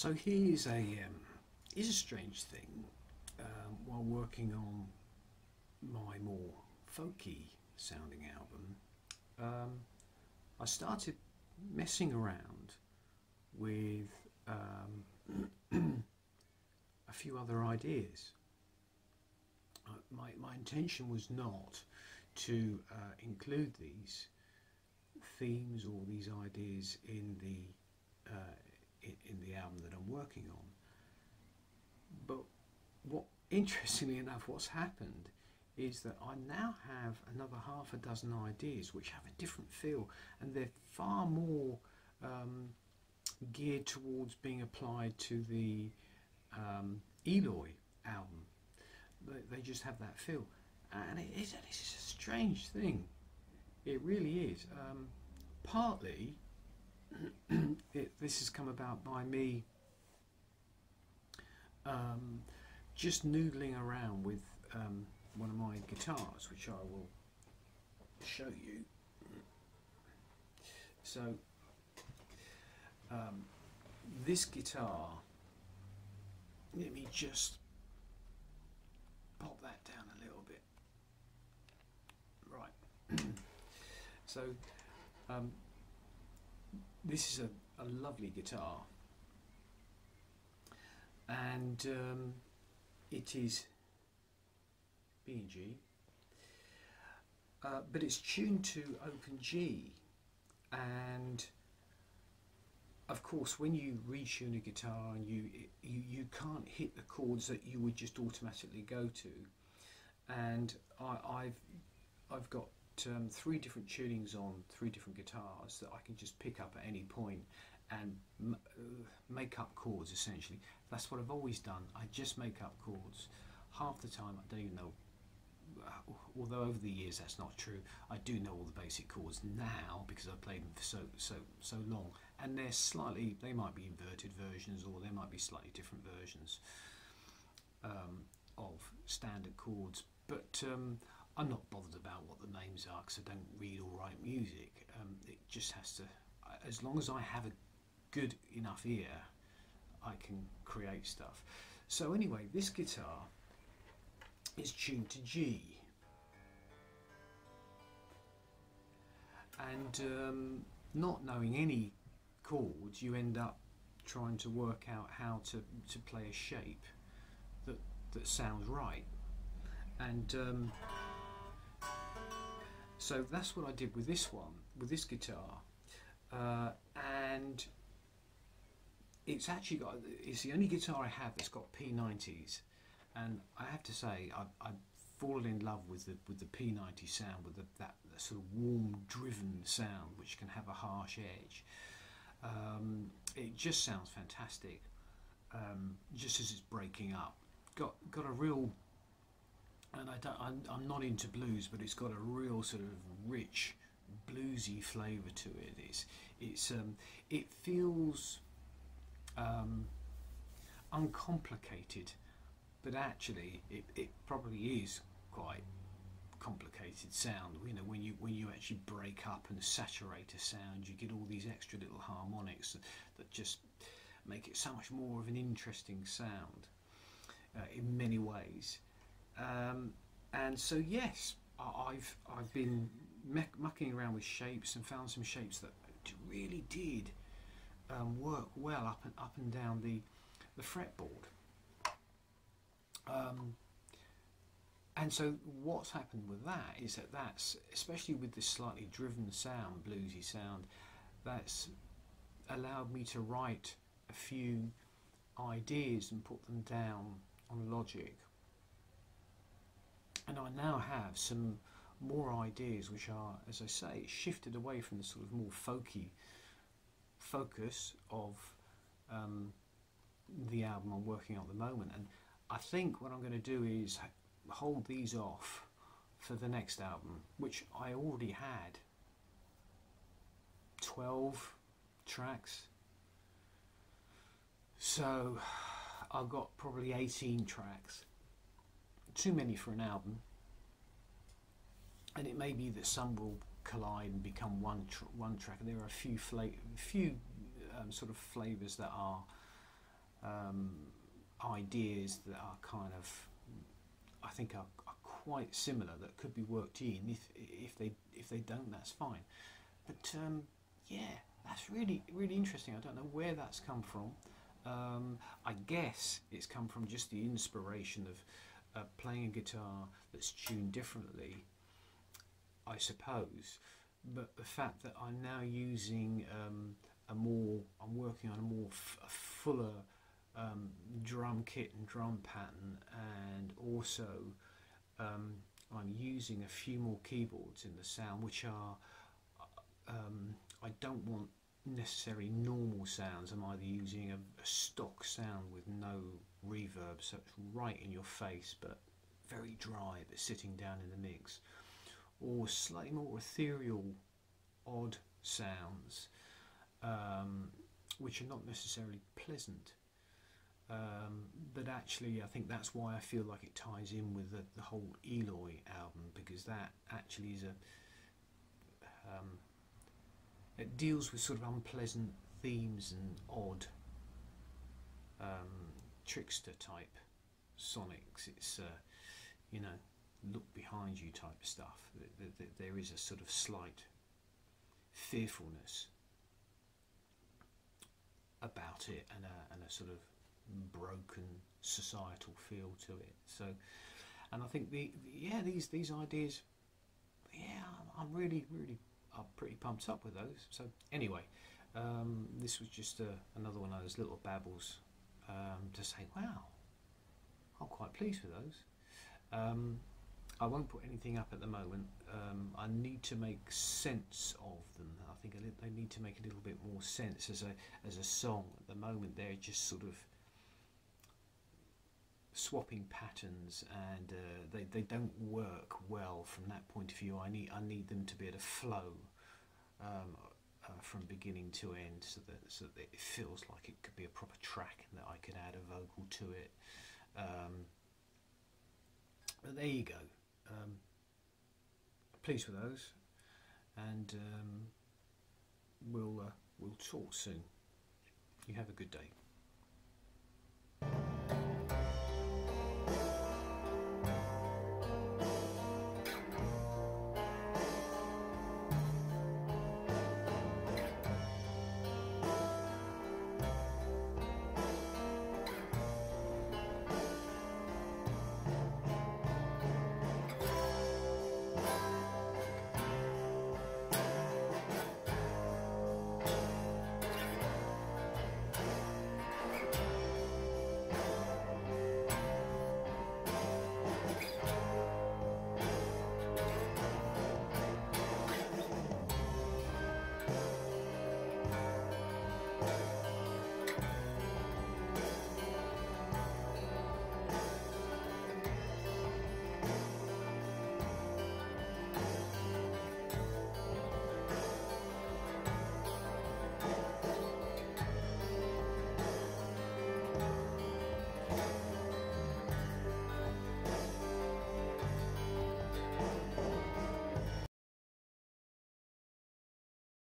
So here's a um, here's a strange thing. Um, while working on my more folky sounding album, um, I started messing around with um, a few other ideas. Uh, my, my intention was not to uh, include these themes or these ideas in the uh, in, the album that I'm working on. But what interestingly enough, what's happened is that I now have another half a dozen ideas which have a different feel and they're far more um, geared towards being applied to the um, Eloy album. They, they, just have that feel, and it is, it is a strange thing. It really is. Um, partly, it, this has come about by me um, just noodling around with um, one of my guitars, which I will show you. So, um, this guitar, let me just pop that down a little bit. Right. so, um, this is a, a lovely guitar. And um, it is B and G. Uh, but it's tuned to open G. And of course when you retune a guitar and you, you you can't hit the chords that you would just automatically go to. And I, have I've got um, three different tunings on three different guitars that I can just pick up at any point and uh, make up chords essentially. That's what I've always done. I just make up chords. Half the time I don't even know, uh, although over the years that's not true. I do know all the basic chords now because I've played them for so so so long, and they're slightly. They might be inverted versions or they might be slightly different versions um, of standard chords. But um, I'm not bothered are because I don't read or write music. Um, it just has to, as long as I have a good enough ear, I can create stuff. So anyway, this guitar is tuned to G. And um, not knowing any chords, you end up trying to work out how to, to play a shape that, that sounds right. And um, so that's what I did with this one, with this guitar. Uh, and it's actually got, it's the only guitar I have that's got P90s. And I have to say, I've, I've fallen in love with the, with the P90 sound, with the, that, that sort of warm, driven sound, which can have a harsh edge. Um, it just sounds fantastic, um, just as it's breaking up. Got, got a real and I don't, I'm, I'm not into blues, but it's got a real sort of rich bluesy flavour to it. It's it's um, it feels um, uncomplicated, but actually it, it probably is quite complicated sound. You know when you when you actually break up and saturate a sound, you get all these extra little harmonics that, that just make it so much more of an interesting sound uh, in many ways. Um, and so yes, I've I've been mucking around with shapes and found some shapes that really did um, work well up and up and down the the fretboard. Um, and so what's happened with that is that that's especially with this slightly driven sound, bluesy sound, that's allowed me to write a few ideas and put them down on Logic and I now have some more ideas which are, as I say, shifted away from the sort of more folky focus of um, the album I'm working on at the moment. And I think what I'm going to do is hold these off for the next album, which I already had 12 tracks. So I've got probably 18 tracks too many for an album and it may be that some will collide and become one tr one track and there are a few fla few um, sort of flavors that are um, ideas that are kind of, I think, are, are quite similar that could be worked in. If if they if they don't, that's fine. But um, yeah, that's really really interesting. I don't know where that's come from. Um, I guess it's come from just the inspiration of uh, playing a guitar that's tuned differently. I suppose, but the fact that I'm now using um, a more, I'm working on a more fuller um, drum kit and drum pattern, and also um, I'm using a few more keyboards in the sound, which are um, I don't want necessarily normal sounds. I'm either using a, a stock sound with no reverb, so it's right in your face, but very dry, but sitting down in the mix, or slightly more ethereal, odd sounds, um, which are not necessarily pleasant. Um, but actually, I think that's why I feel like it ties in with the, the whole Eloy album because that actually is a um, it deals with sort of unpleasant themes and odd um, trickster type sonics. It's uh, you know look behind you type stuff. There is a sort of slight fearfulness about it and a, and a sort of broken societal feel to it. So, and I think the yeah these these ideas, yeah, I'm really really I'm pretty pumped up with those. So anyway, um, this was just uh, another one of those little babbles um, to say, wow, I'm quite pleased with those. Um, I won't put anything up at the moment. Um, I need to make sense of them. I think they need to make a little bit more sense as a as a song. At the moment, they're just sort of swapping patterns and uh, they, they don't work well from that point of view. I need I need them to be able to flow um, uh, from beginning to end so that so that it feels like it could be a proper track and that I could add a vocal to it. Um, but there you go. Um, pleased with those, and um, we'll uh, we'll talk soon. You have a good day.